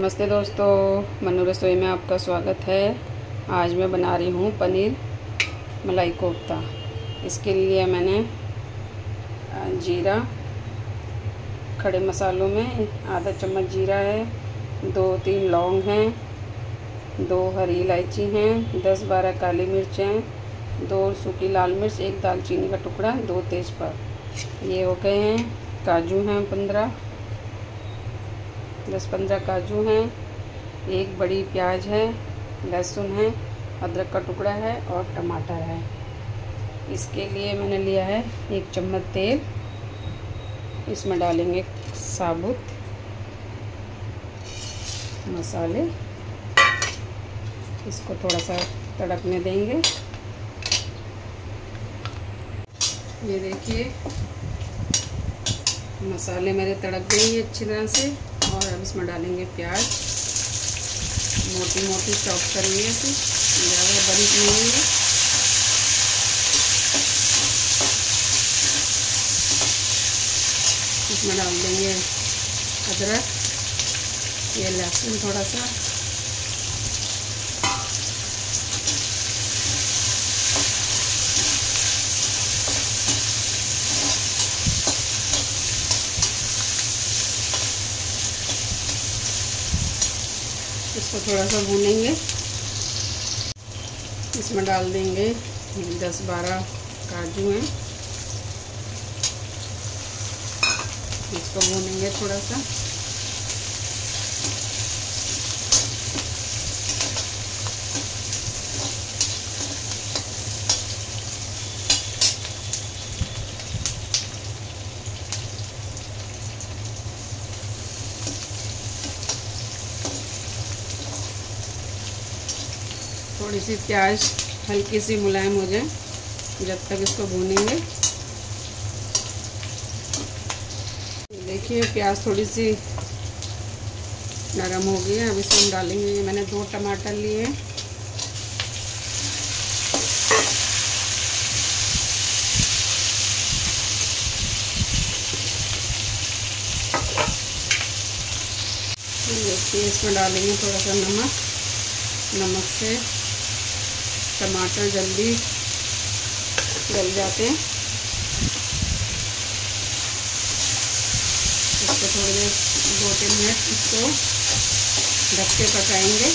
नमस्ते दोस्तों, मनु रसोई में आपका स्वागत है। आज मैं बना रही हूँ पनीर मलाई कोफ्ता। इसके लिए मैंने जीरा, खड़े मसालों में आधा चम्मच जीरा है, दो तीन लौंग हैं, दो हरी इलायची हैं, दस बारह काली मिर्च हैं दो सूखी लाल मिर्च, एक दालचीनी का टुकड़ा, दो तेज़पात ये हो गए हैं, काजू हैं पंद्रह दस पंद्रह काजू हैं, एक बड़ी प्याज है, लहसुन है, अदरक का टुकड़ा है और टमाटर है। इसके लिए मैंने लिया है एक चम्मच तेल। इसमें डालेंगे साबुत मसाले। इसको थोड़ा सा तड़कने देंगे। ये देखिए, मसाले मेरे तड़क गए अच्छी तरह से। अब इसमें डालेंगे प्याज। मोटी मोटी चॉप करेंगे इसे। ज़्यादा बरीक नहीं है। इसमें डाल देंगे अदरक। ये लहसुन थोड़ा सा। इसको थोड़ा सा भूनेंगे। इसमें डाल देंगे दस बारह काजू हैं। इसको भूनेंगे थोड़ा सा थोड़ी सी प्याज हल्की सी मुलायम हो जाए, जब तक इसको भूनेंगे। देखिए, प्याज थोड़ी सी नरम हो गई है, अब इसमें हम डालेंगे। मैंने दो टमाटर लिए हैं। देखिए, इसमें डालेंगे थोड़ा सा नमक। नमक से टमाटर जल्दी गल जाते हैं। इसको थोड़ी देर, दो तीन मिनट इसको ढक के पकाएँगे।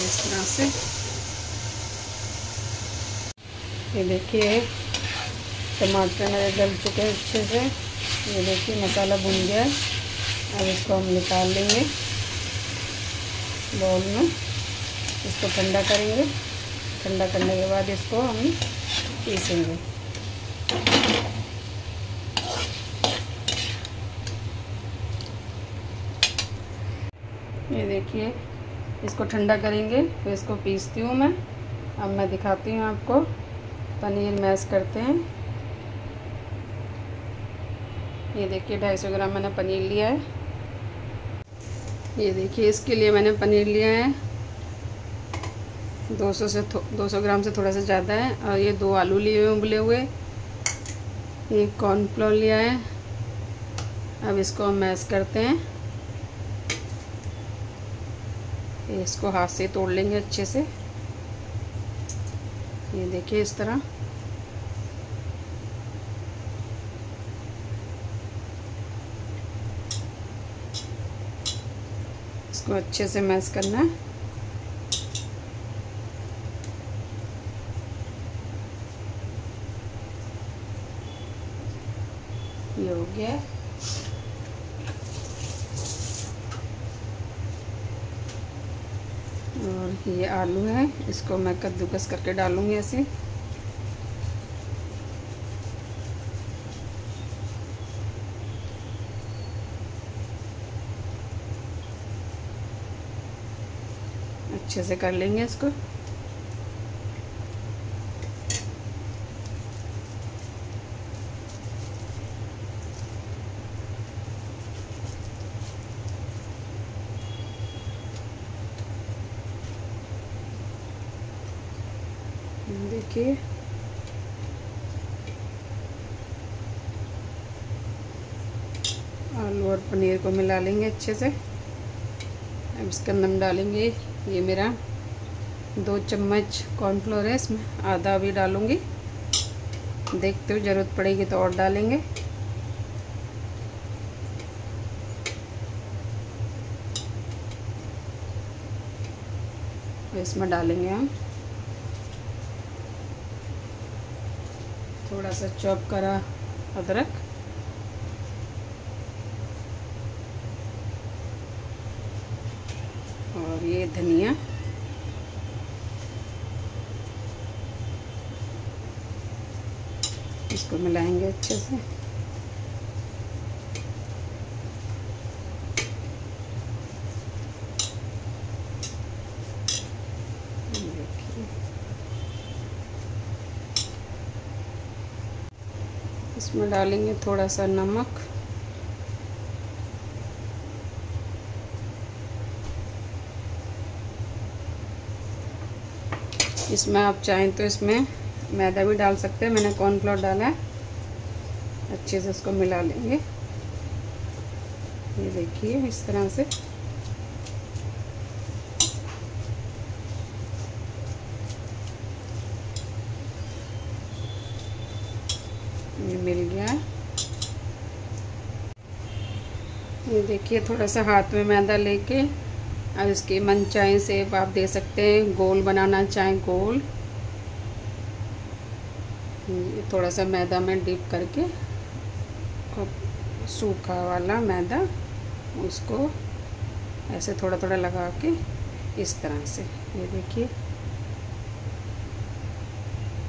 इस तरह से। ये देखिए टमाटर मेरे गल चुके हैं अच्छे से। ये देखिए, मसाला भुन गया। है अब इसको हम निकाल लेंगे बॉल में। इसको ठंडा करेंगे। ठंडा करने के बाद इसको हम पीसेंगे। ये देखिए, इसको ठंडा करेंगे फिर इसको पीसती हूँ मैं। अब मैं दिखाती हूँ आपको। पनीर मैश करते हैं। ये देखिए, ढाई सौ ग्राम मैंने पनीर लिया है। ये देखिए, इसके लिए मैंने पनीर लिया है। 200 से 200 ग्राम से थोड़ा सा ज़्यादा है। और ये दो आलू लिए हुए, उबले हुए। एक कॉर्नफ्लोर लिया है। अब इसको हम मैश करते हैं। इसको हाथ से तोड़ लेंगे अच्छे से। ये देखिए, इस तरह। इसको अच्छे से मैश करना है। ये हो गया। और ये आलू है, इसको मैं कद्दूकस करके डालूँगी ऐसे। अच्छे से कर लेंगे इसको। देखिए। आलू और पनीर को मिला लेंगे अच्छे से। अब इसके अंदर हम डालेंगे ये मेरा दो चम्मच कॉर्नफ्लोर है, इसमें आधा भी डालूँगी। देखते हो, ज़रूरत पड़ेगी तो और डालेंगे। इसमें डालेंगे हम थोड़ा सा चॉप करा अदरक। और ये धनिया। इसको मिलाएँगे अच्छे से। इसमें डालेंगे थोड़ा सा नमक। इसमें आप चाहें तो इसमें मैदा भी डाल सकते हैं। मैंने कॉर्नफ्लोर डाला है। अच्छे से इसको मिला लेंगे। ये देखिए, इस तरह से। ये मिल गया। ये देखिए, थोड़ा सा हाथ में मैदा लेके अब इसके मन चाहे सेप आप दे सकते हैं। गोल बनाना चाहें गोल। थोड़ा सा मैदा में डिप करके और सूखा वाला मैदा, उसको ऐसे थोड़ा थोड़ा लगा के इस तरह से। ये देखिए।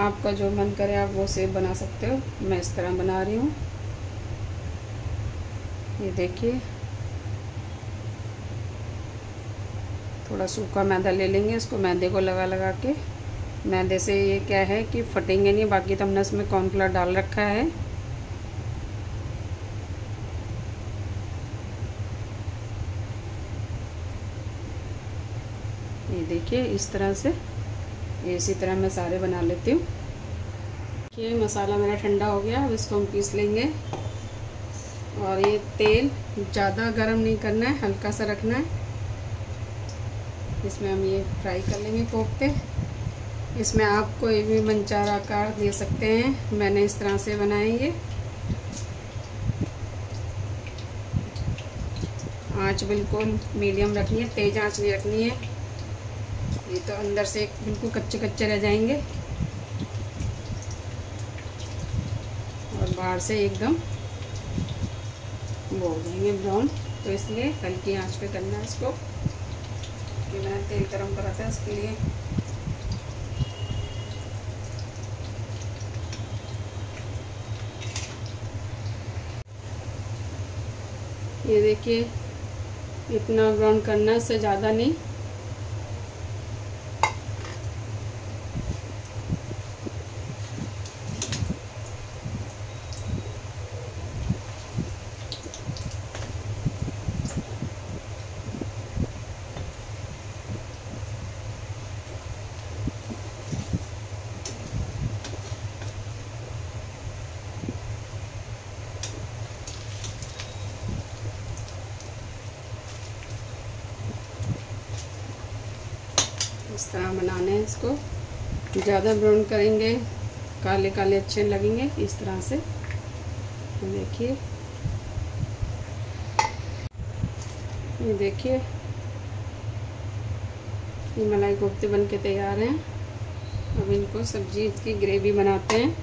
आपका जो मन करे आप वो सेब बना सकते हो। मैं इस तरह बना रही हूँ। ये देखिए। थोड़ा सूखा मैदा ले लेंगे इसको मैदे को लगा लगा के। मैदे से ये क्या है कि फटेंगे नहीं, बाकी तो हमने इसमें कॉर्नफ्लावर डाल रखा है। ये देखिए, इस तरह से इसी तरह मैं सारे बना लेती हूँ। ये मसाला मेरा ठंडा हो गया, अब इसको हम पीस लेंगे। और ये तेल ज़्यादा गर्म नहीं करना है, हल्का सा रखना है। इसमें हम ये फ्राई कर लेंगे कोफ्ते। इसमें आप कोई भी मनचार आकार दे सकते हैं। मैंने इस तरह से बनाएँगे आँच बिल्कुल मीडियम रखनी है, तेज़ आँच नहीं रखनी है। ये तो अंदर से बिल्कुल कच्चे कच्चे रह जाएँगे। और बाहर से एकदम वो हो जाएँगे ब्राउन। तो इसलिए हल्की आँच पे करना है इसको। कि मैंने तेल गर्म करा था उसके लिए। ये देखिए, इतना ब्राउन करना है इससे ज़्यादा नहीं। तरह बनाने हैं इसको। ज़्यादा ब्राउन करेंगे काले काले अच्छे लगेंगे इस तरह से। देखिए। ये देखिए। ये मलाई कोफ्ते बन के तैयार हैं। अब इनको सब्ज़ी की ग्रेवी बनाते हैं।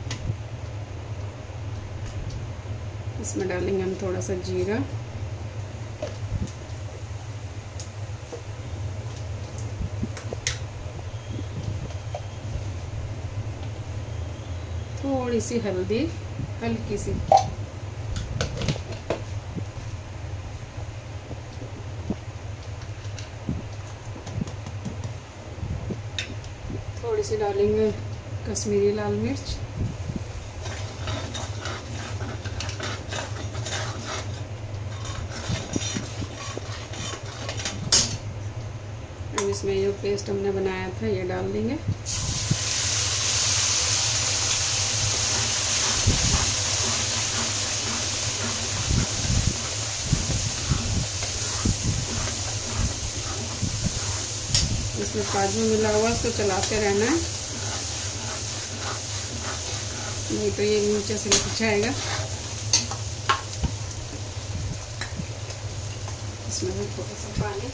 इसमें डालेंगे हम थोड़ा सा जीरा। थोड़ी सी हल्दी हल्की सी थोड़ी सी डालेंगे कश्मीरी लाल मिर्च। इसमें ये पेस्ट हमने बनाया था, ये डाल देंगे। इसमें काजू मिला हुआ इसको चलाते रहना है। नहीं तो ये नीचे से लग जाएगा। इसमें भी थोड़ा सा पानी।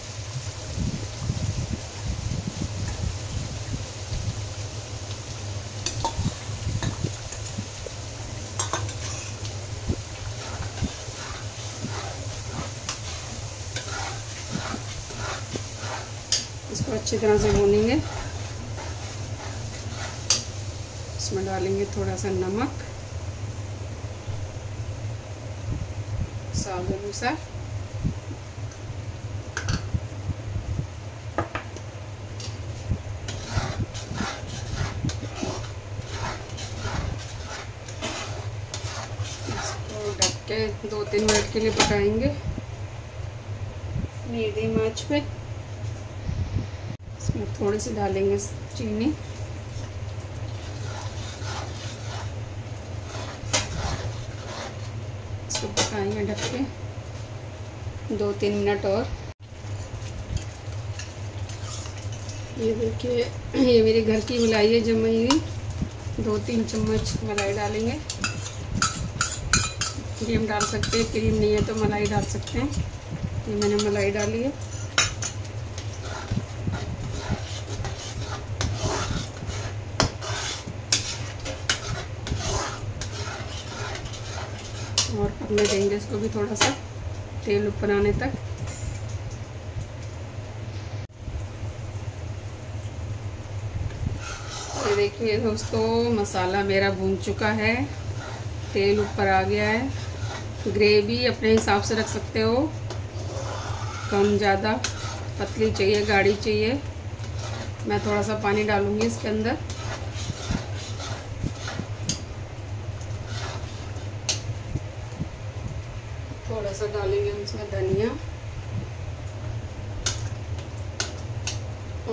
इसको अच्छी तरह से भूनेंगे। इसमें डालेंगे थोड़ा सा नमक। स्वाद अनुसार। दो तीन मिनट के लिए पकाएँगे। मीडियम आँच पे। थोड़ी सी डालेंगे चीनी। इसको पकाएँगे ढक के। दो तीन मिनट और। ये देखिए, ये मेरे घर की मलाई है जमाई हुई दो तीन चम्मच मलाई डालेंगे। क्रीम डाल सकते हैं, क्रीम नहीं है तो मलाई डाल सकते हैं। ये मैंने मलाई डाली है। और देंगे इसको भी थोड़ा सा, तेल ऊपर आने तक। ये देखिए दोस्तों, मसाला मेरा भून चुका है। तेल ऊपर आ गया है। ग्रेवी अपने हिसाब से रख सकते हो। कम ज़्यादा पतली चाहिए, गाढ़ी चाहिए। मैं थोड़ा सा पानी डालूँगी इसके अंदर थोड़ा सा डालेंगे हम इसमें धनिया।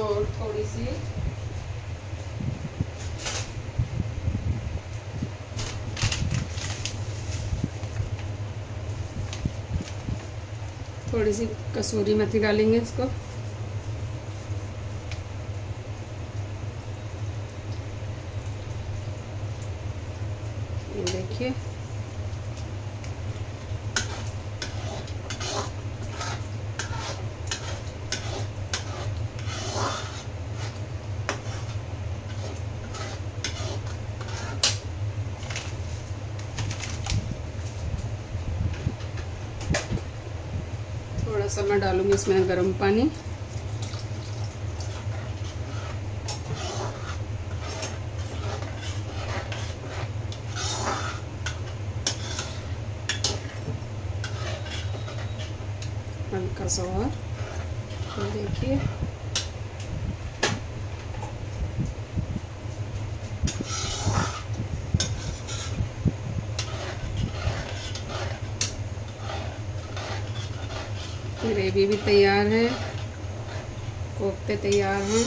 और थोड़ी सी थोड़ी सी कसूरी मेथी डालेंगे इसको ये देखिए थोड़ा सा मैं डालूँगी इसमें गर्म पानी। हल्का सा और देखिए। ग्रेवी भी तैयार है। कोफ्ते तैयार हैं।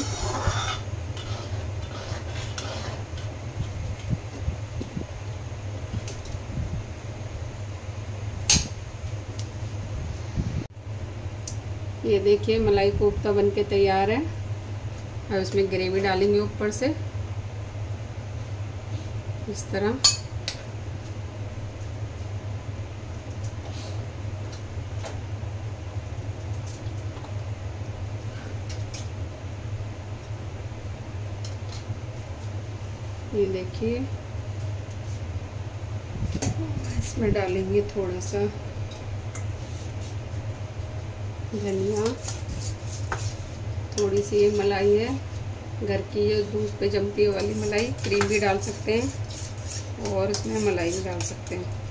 ये देखिए, मलाई कोफ्ता बन के तैयार है। अब इसमें ग्रेवी डालेंगे ऊपर से। इस तरह ये देखिए। इसमें डालेंगे थोड़ा सा धनिया। थोड़ी सी ये मलाई है। घर की ये दूध पे जमती वाली मलाई, क्रीम भी डाल सकते हैं और इसमें मलाई भी डाल सकते हैं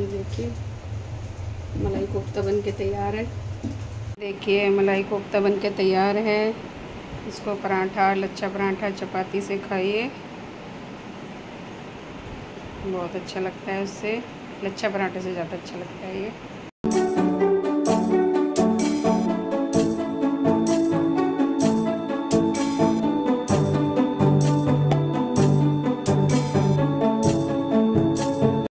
ये देखिए मलाई कोफ्ता बन के तैयार है। देखिए, मलाई कोफ्ता बन के तैयार है। इसको पराठा, लच्छा पराठा चपाती से खाइए। बहुत अच्छा लगता है उससे। लच्छा पराठे से ज़्यादा अच्छा लगता है ये।